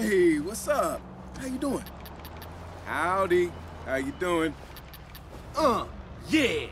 Hey, what's up? How you doing? Howdy. How you doing? Uh, yeah.